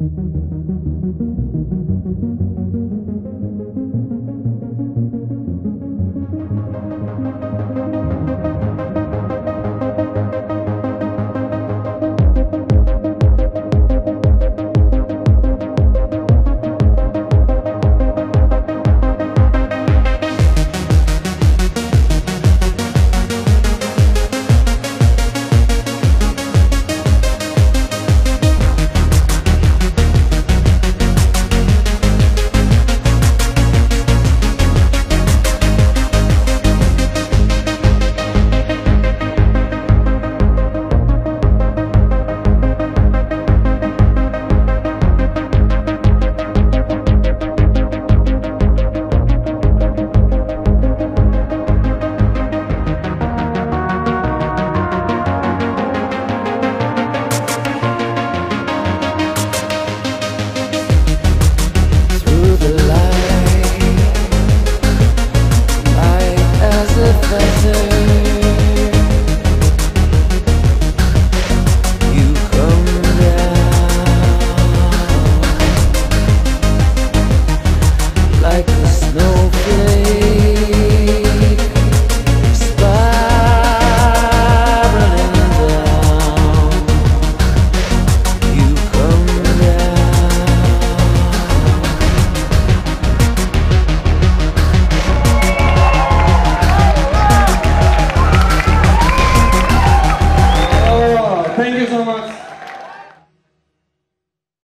Thank Thank you so much.